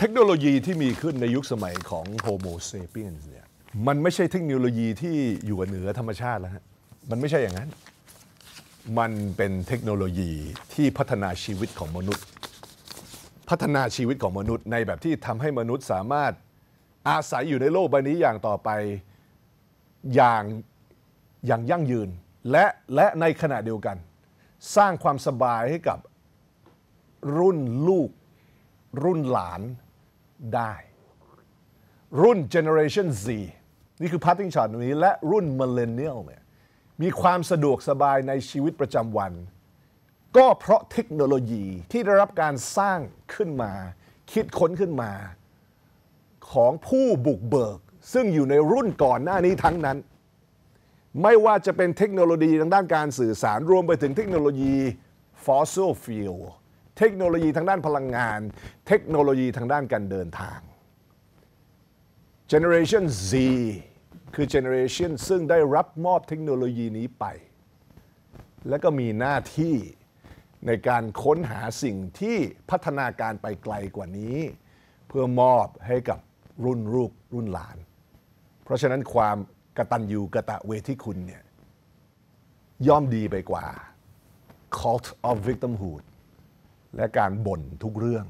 เทคโนโลยีที่มีขึ้นในยุคสมัยของ Homo sapiens เนี่ยมันไม่ใช่เทคโนโลยีที่อยู่เหนือธรรมชาติแล้วฮะมันไม่ใช่อย่างนั้น มันเป็นเทคโนโลยีที่พัฒนาชีวิตของมนุษย์ พัฒนาชีวิตของมนุษย์ในแบบที่ทำให้มนุษย์สามารถอาศัยอยู่ในโลกใบนี้อย่างต่อไปอย่างอย่างยั่งยืน และและในขณะเดียวกัน สร้างความสบายให้กับรุ่นลูกรุ่นหลาน ได้ รุ่น Generation Z นี่คือ parting shot นี้และรุ่น Millennial เนี่ยมีความสะดวกสบายในชีวิตประจำวัน ก็เพราะเทคโนโลยีที่ได้รับการสร้างขึ้นมา คิดค้นขึ้นมา ของผู้บุกเบิก ซึ่งอยู่ในรุ่นก่อนหน้านี้ทั้งนั้น ไม่ว่าจะเป็นเทคโนโลยีทางด้านการสื่อสารรวมไปถึงเทคโนโลยี fossil fuel เทคโนโลยีทางด้านพลังงาน เทคโนโลยีทางด้านการเดินทาง Generation Z คือ Generation ซึ่งได้รับมอบเทคโนโลยีนี้ไป และก็มีหน้าที่ในการค้นหาสิ่งที่พัฒนาการไปไกลกว่านี้ เพื่อมอบให้กับรุ่นลูกรุ่นหลาน เพราะฉะนั้นความกระตัญญูกระตะเวทิคุณเนี่ยย่อมดีไปกว่า cult of victimhood และการบ่นทุกเรื่อง